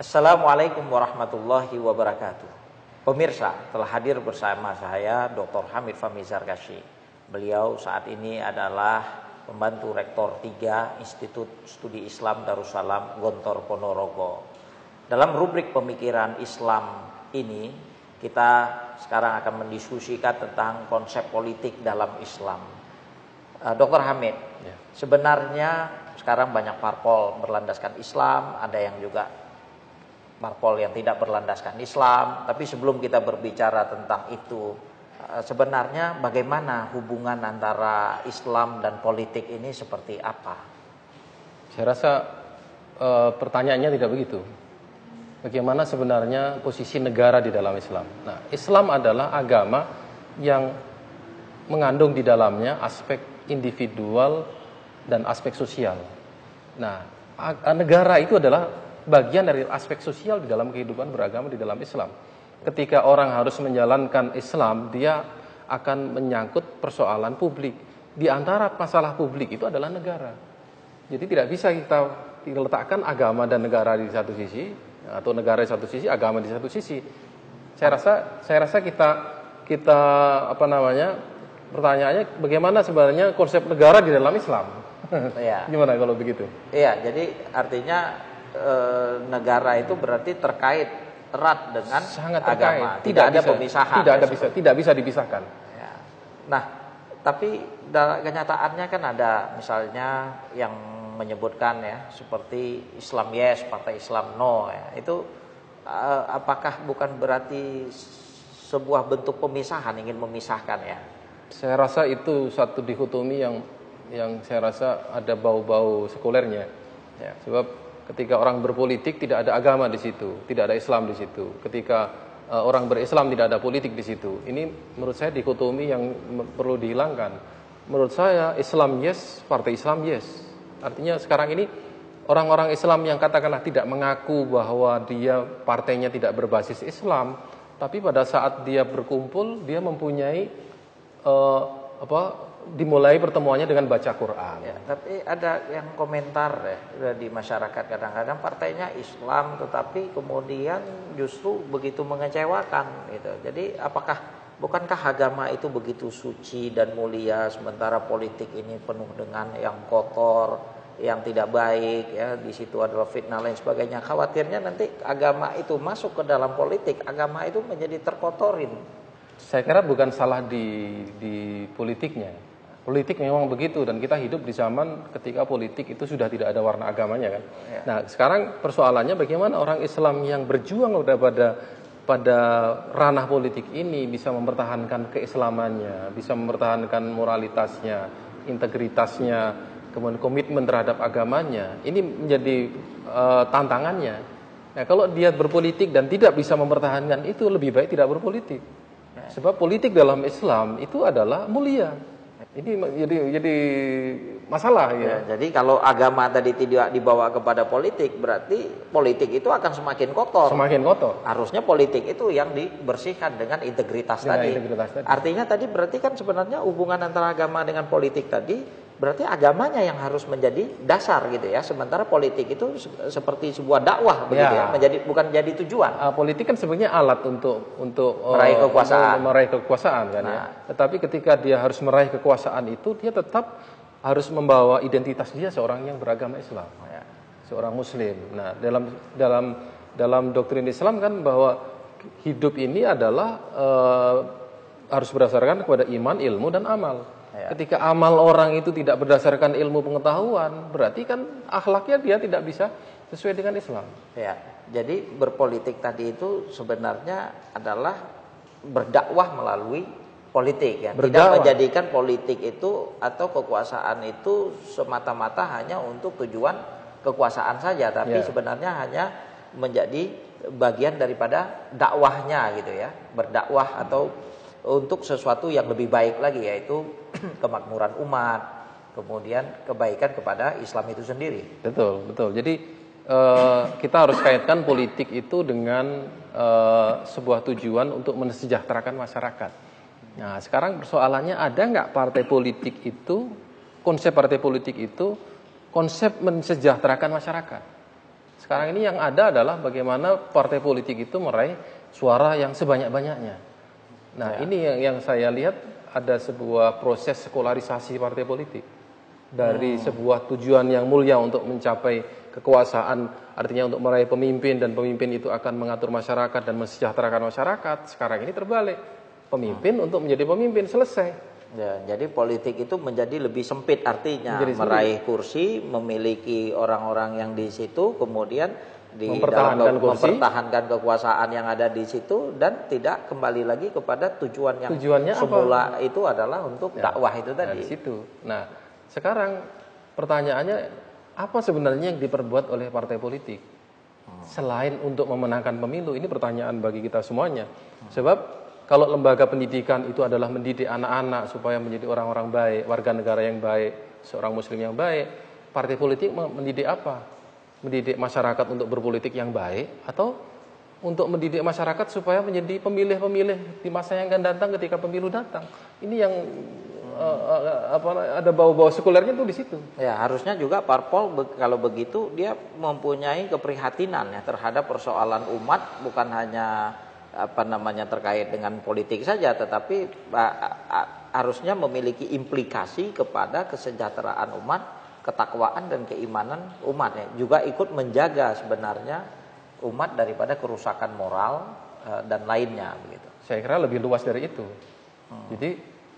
Assalamualaikum warahmatullahi wabarakatuh. Pemirsa telah hadir bersama saya Dr. Hamid Fahmi Zarkashi. Beliau saat ini adalah pembantu rektor 3 Institut Studi Islam Darussalam Gontor Ponorogo. Dalam rubrik pemikiran Islam ini kita sekarang akan mendiskusikan tentang konsep politik dalam Islam. Uh, Dr. Hamid, ya. sebenarnya sekarang banyak parpol berlandaskan Islam, ada yang juga marpol yang tidak berlandaskan Islam. Tapi sebelum kita berbicara tentang itu, eh, sebenarnya bagaimana hubungan antara Islam dan politik ini seperti apa? Saya rasa e, pertanyaannya tidak begitu. Bagaimana sebenarnya posisi negara di dalam Islam? Nah, Islam adalah agama yang mengandung di dalamnya aspek individual dan aspek sosial. Nah, negara itu adalah bagian dari aspek sosial di dalam kehidupan beragama di dalam Islam. Ketika orang harus menjalankan Islam, dia akan menyangkut persoalan publik. Di antara masalah publik itu adalah negara. Jadi tidak bisa kita letakkan agama dan negara di satu sisi atau negara di satu sisi, agama di satu sisi. Saya rasa saya rasa kita kita apa namanya? Pertanyaannya bagaimana sebenarnya konsep negara di dalam Islam? Iya. Gimana kalau begitu? Iya, jadi artinya e, negara itu berarti terkait erat dengan sangat terkait. agama. Tidak, tidak ada bisa, pemisahan. Tidak ada bisa, tidak bisa dipisahkan. Ya. Nah, tapi kenyataannya kan ada misalnya yang menyebutkan ya seperti Islam yes, Partai Islam no ya. Itu uh, apakah bukan berarti sebuah bentuk pemisahan ingin memisahkan ya? Saya rasa itu satu dikotomi yang yang saya rasa ada bau-bau sekulernya. Ya. Sebab Ketika orang berpolitik tidak ada agama di situ, tidak ada Islam di situ. Ketika uh, orang berislam tidak ada politik di situ. Ini menurut saya dikotomi yang perlu dihilangkan. Menurut saya Islam yes, partai Islam yes. Artinya sekarang ini orang-orang Islam yang katakanlah tidak mengaku bahwa dia partainya tidak berbasis Islam, tapi pada saat dia berkumpul dia mempunyai uh, apa dimulai pertemuannya dengan baca Quran. Ya, tapi ada yang komentar ya di masyarakat kadang-kadang partainya Islam tetapi kemudian justru begitu mengecewakan gitu. Jadi apakah bukankah agama itu begitu suci dan mulia sementara politik ini penuh dengan yang kotor, yang tidak baik ya di situ adalah fitnah lain sebagainya. Khawatirnya nanti agama itu masuk ke dalam politik, agama itu menjadi terkotorin. Saya kira bukan salah di di politiknya Politik memang begitu dan kita hidup di zaman ketika politik itu sudah tidak ada warna agamanya kan. Ya. Nah sekarang persoalannya bagaimana orang Islam yang berjuang pada pada ranah politik ini bisa mempertahankan keislamannya, bisa mempertahankan moralitasnya, integritasnya, kemudian komitmen terhadap agamanya. Ini menjadi uh, tantangannya. Nah, kalau dia berpolitik dan tidak bisa mempertahankan itu lebih baik tidak berpolitik. Ya. Sebab politik dalam Islam itu adalah mulia. Ini jadi jadi masalah ya. ya. Jadi kalau agama tadi tidak dibawa kepada politik, berarti politik itu akan semakin kotor. Semakin kotor. Harusnya politik itu yang dibersihkan dengan integritas, dengan tadi. integritas tadi. Artinya tadi berarti kan sebenarnya hubungan antara agama dengan politik tadi berarti agamanya yang harus menjadi dasar gitu ya. Sementara politik itu seperti sebuah dakwah begitu ya, ya. menjadi bukan jadi tujuan. Uh, politik kan sebenarnya alat untuk untuk uh, meraih kekuasaan. meraih kekuasaan kan ya. nah. ya. Tetapi ketika dia harus meraih kekuasaan itu dia tetap harus membawa identitas dia seorang yang beragama Islam. Ya. Seorang muslim. Nah, dalam dalam dalam doktrin Islam kan bahwa hidup ini adalah uh, harus berdasarkan kepada iman, ilmu dan amal. Ya. Ketika amal orang itu tidak berdasarkan ilmu pengetahuan, berarti kan akhlaknya dia tidak bisa sesuai dengan Islam. Ya. Jadi berpolitik tadi itu sebenarnya adalah berdakwah melalui politik ya. Berdakwah. Tidak menjadikan politik itu atau kekuasaan itu semata-mata hanya untuk tujuan kekuasaan saja, tapi ya. sebenarnya hanya menjadi bagian daripada dakwahnya gitu ya. Berdakwah atau untuk sesuatu yang lebih baik lagi yaitu kemakmuran umat, kemudian kebaikan kepada Islam itu sendiri. Betul, betul. Jadi uh, kita harus kaitkan politik itu dengan uh, sebuah tujuan untuk mensejahterakan masyarakat. Nah, sekarang persoalannya ada nggak partai politik itu konsep partai politik itu konsep mensejahterakan masyarakat? Sekarang ini yang ada adalah bagaimana partai politik itu meraih suara yang sebanyak-banyaknya. Nah, ya. ini yang, yang saya lihat ada sebuah proses sekularisasi partai politik. Dari hmm. sebuah tujuan yang mulia untuk mencapai kekuasaan artinya untuk meraih pemimpin dan pemimpin itu akan mengatur masyarakat dan mensejahterakan masyarakat. Sekarang ini terbalik. Pemimpin hmm. untuk menjadi pemimpin selesai. Ya, jadi politik itu menjadi lebih sempit artinya. Menjadi meraih kursi, memiliki orang-orang yang di situ, kemudian di mempertahankan, dalam, kursi. mempertahankan kekuasaan yang ada di situ dan tidak kembali lagi kepada tujuan yang Tujuannya semula apa? itu adalah untuk ya, dakwah itu tadi. Di situ. Nah, sekarang pertanyaannya apa sebenarnya yang diperbuat oleh partai politik? Hmm. Selain untuk memenangkan pemilu, ini pertanyaan bagi kita semuanya. Sebab kalau lembaga pendidikan itu adalah mendidik anak-anak supaya menjadi orang-orang baik, warga negara yang baik, seorang muslim yang baik, partai politik mendidik apa? Mendidik masyarakat untuk berpolitik yang baik atau untuk mendidik masyarakat supaya menjadi pemilih-pemilih di masa yang akan datang ketika pemilu datang. Ini yang uh, apa ada bau-bau sekulernya tuh di situ. Ya, harusnya juga parpol kalau begitu dia mempunyai keprihatinan ya terhadap persoalan umat bukan hanya apa namanya terkait dengan politik saja tetapi harusnya memiliki implikasi kepada kesejahteraan umat, ketakwaan dan keimanan umat ya. Juga ikut menjaga sebenarnya umat daripada kerusakan moral e, dan lainnya begitu. Saya kira lebih luas dari itu. Hmm. Jadi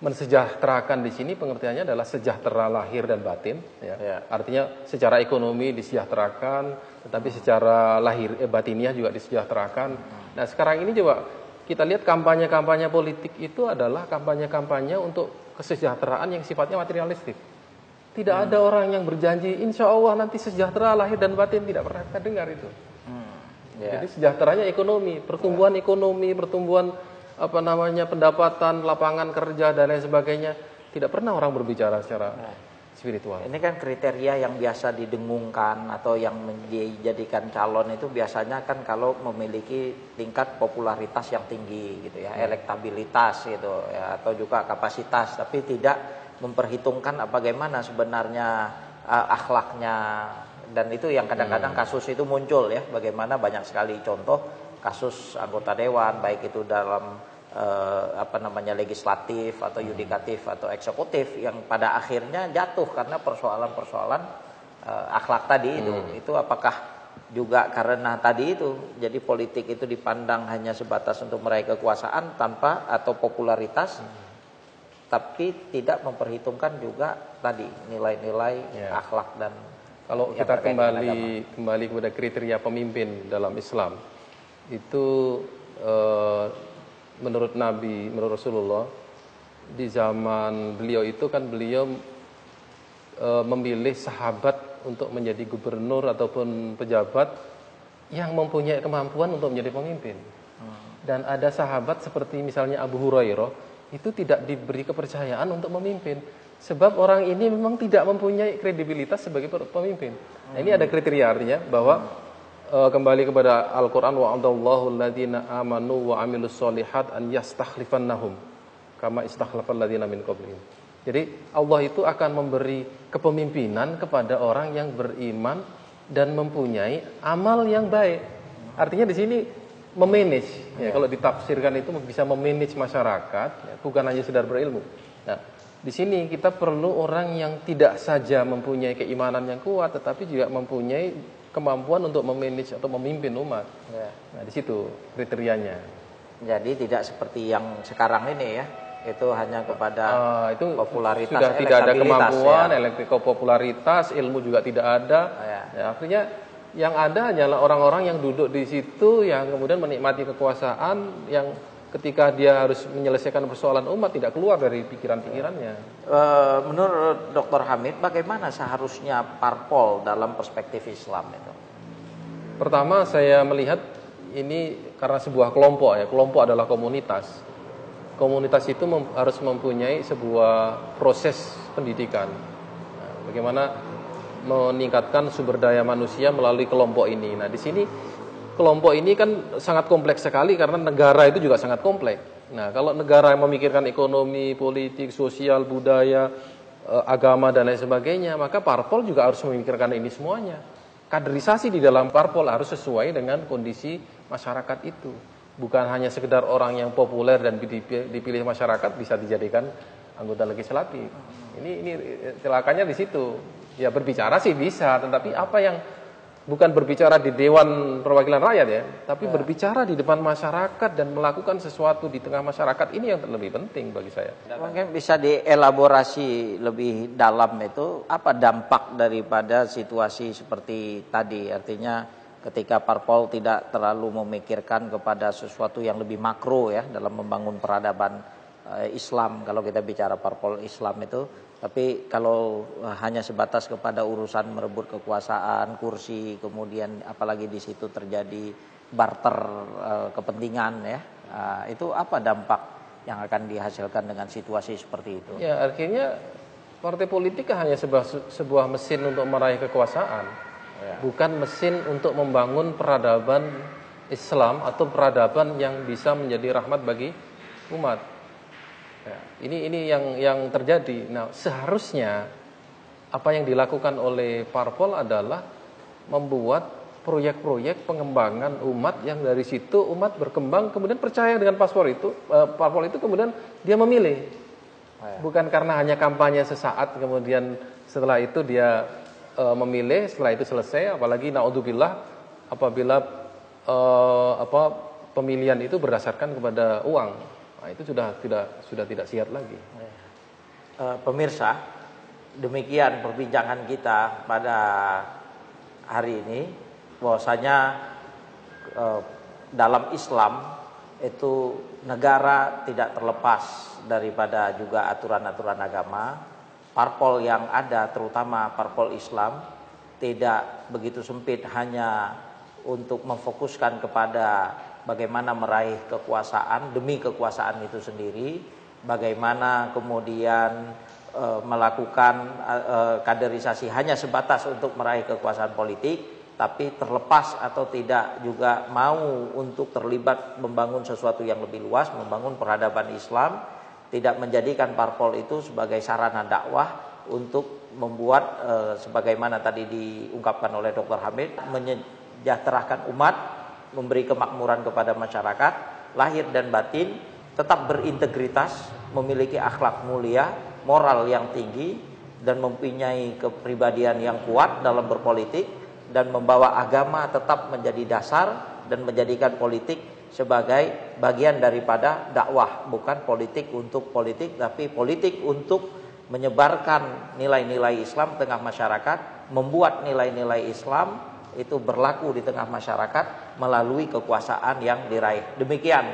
mensejahterakan di sini pengertiannya adalah sejahtera lahir dan batin ya. ya. Artinya secara ekonomi disejahterakan, tetapi secara lahir eh, batiniah juga disejahterakan. Hmm. Nah, sekarang ini coba kita lihat kampanye-kampanye politik itu adalah kampanye-kampanye untuk kesejahteraan yang sifatnya materialistik. Tidak hmm. ada orang yang berjanji insya Allah nanti sejahtera lahir dan batin tidak pernah kita dengar itu. Hmm. Yeah. Jadi sejahteranya ekonomi, pertumbuhan yeah. ekonomi, pertumbuhan apa namanya pendapatan, lapangan kerja dan lain sebagainya. Tidak pernah orang berbicara secara nah, spiritual. Ini kan kriteria yang biasa didengungkan atau yang dijadikan calon itu biasanya kan kalau memiliki tingkat popularitas yang tinggi gitu ya, hmm. elektabilitas gitu ya atau juga kapasitas tapi tidak memperhitungkan bagaimana sebenarnya uh, akhlaknya dan itu yang kadang-kadang hmm. kasus itu muncul ya bagaimana banyak sekali contoh kasus anggota dewan baik itu dalam eh, apa namanya legislatif atau yudikatif atau eksekutif yang pada akhirnya jatuh karena persoalan-persoalan eh, akhlak tadi itu hmm. itu apakah juga karena tadi itu jadi politik itu dipandang hanya sebatas untuk meraih kekuasaan tanpa atau popularitas hmm. Tapi tidak memperhitungkan juga tadi nilai-nilai yeah. akhlak dan kalau kita kembali kembali kepada kriteria pemimpin dalam Islam itu eh, menurut Nabi, menurut Rasulullah di zaman beliau itu kan beliau eh, memilih sahabat untuk menjadi gubernur ataupun pejabat yang mempunyai kemampuan untuk menjadi pemimpin. Dan ada sahabat seperti misalnya Abu Hurairah itu tidak diberi kepercayaan untuk memimpin sebab orang ini memang tidak mempunyai kredibilitas sebagai pemimpin. Nah, ini ada kriteria artinya bahwa uh, kembali kepada Al-Qur'an wa adallahu alladziina amanu wa amilus solihat an yastakhlifannahum kama istakhlafal ladzina min qablihim. Jadi Allah itu akan memberi kepemimpinan kepada orang yang beriman dan mempunyai amal yang baik. Artinya di sini memanage ya, kalau ditafsirkan itu bisa memanage masyarakat ya, bukan hanya sekedar berilmu. Nah, di sini kita perlu orang yang tidak saja mempunyai keimanan yang kuat tetapi juga mempunyai kemampuan untuk memanage atau memimpin umat. Ya. Nah, di situ kriterianya. Jadi tidak seperti yang sekarang ini ya, itu hanya kepada uh, itu popularitas, sudah tidak ada kemampuan, ya. elektrik popularitas, ilmu juga tidak ada. Oh, ya. ya, artinya yang ada hanyalah orang-orang yang duduk di situ yang kemudian menikmati kekuasaan yang ketika dia harus menyelesaikan persoalan umat tidak keluar dari pikiran-pikirannya. E, menurut Dr. Hamid, bagaimana seharusnya parpol dalam perspektif Islam itu? Pertama, saya melihat ini karena sebuah kelompok ya, kelompok adalah komunitas. Komunitas itu mem harus mempunyai sebuah proses pendidikan. Nah, bagaimana meningkatkan sumber daya manusia melalui kelompok ini. Nah, di sini kelompok ini kan sangat kompleks sekali karena negara itu juga sangat kompleks. Nah, kalau negara yang memikirkan ekonomi, politik, sosial, budaya, eh, agama dan lain sebagainya, maka parpol juga harus memikirkan ini semuanya. kaderisasi di dalam parpol harus sesuai dengan kondisi masyarakat itu. Bukan hanya sekedar orang yang populer dan dipilih masyarakat bisa dijadikan anggota legislatif. Ini ini celakanya di situ. Ya berbicara sih bisa, tetapi apa yang bukan berbicara di Dewan Perwakilan Rakyat ya, tapi ya. berbicara di depan masyarakat dan melakukan sesuatu di tengah masyarakat ini yang lebih penting bagi saya. Mungkin bisa dielaborasi lebih dalam itu apa dampak daripada situasi seperti tadi, artinya ketika parpol tidak terlalu memikirkan kepada sesuatu yang lebih makro ya dalam membangun peradaban eh, Islam kalau kita bicara parpol Islam itu tapi kalau eh, hanya sebatas kepada urusan merebut kekuasaan, kursi, kemudian apalagi di situ terjadi barter uh, kepentingan ya, itu apa dampak yang akan dihasilkan dengan situasi seperti itu? Ya, akhirnya partai politik hanya sebuah sebuah mesin untuk meraih kekuasaan, ya. bukan mesin untuk membangun peradaban Islam atau peradaban yang bisa menjadi rahmat bagi umat. Ya, ini ini yang yang terjadi. Nah, seharusnya apa yang dilakukan oleh parpol adalah membuat proyek-proyek pengembangan umat yang dari situ umat berkembang kemudian percaya dengan paspor itu eh, parpol itu kemudian dia memilih oh, ya. bukan karena hanya kampanye sesaat kemudian setelah itu dia eh, memilih setelah itu selesai apalagi naudzubillah apabila eh, apa pemilihan itu berdasarkan kepada uang Nah, itu sudah tidak sudah tidak siap lagi. Uh, pemirsa, demikian perbincangan kita pada hari ini bahwasanya uh, dalam Islam itu negara tidak terlepas daripada juga aturan-aturan agama. Parpol yang ada terutama parpol Islam tidak begitu sempit hanya untuk memfokuskan kepada bagaimana meraih kekuasaan demi kekuasaan itu sendiri, bagaimana kemudian e, melakukan e, kaderisasi hanya sebatas untuk meraih kekuasaan politik, tapi terlepas atau tidak juga mau untuk terlibat membangun sesuatu yang lebih luas, membangun peradaban Islam, tidak menjadikan parpol itu sebagai sarana dakwah untuk membuat e, sebagaimana tadi diungkapkan oleh Dr. Hamid menyejahterakan umat memberi kemakmuran kepada masyarakat, lahir dan batin, tetap berintegritas, memiliki akhlak mulia, moral yang tinggi, dan mempunyai kepribadian yang kuat dalam berpolitik, dan membawa agama tetap menjadi dasar dan menjadikan politik sebagai bagian daripada dakwah, bukan politik untuk politik, tapi politik untuk menyebarkan nilai-nilai Islam tengah masyarakat, membuat nilai-nilai Islam itu berlaku di tengah masyarakat melalui kekuasaan yang diraih. Demikian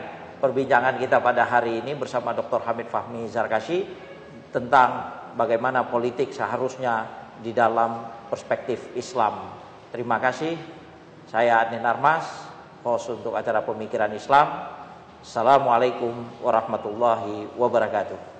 perbincangan kita pada hari ini bersama Dr. Hamid Fahmi Zarkashi tentang bagaimana politik seharusnya di dalam perspektif Islam. Terima kasih. Saya Adnin Armas, host untuk acara pemikiran Islam. Assalamualaikum warahmatullahi wabarakatuh.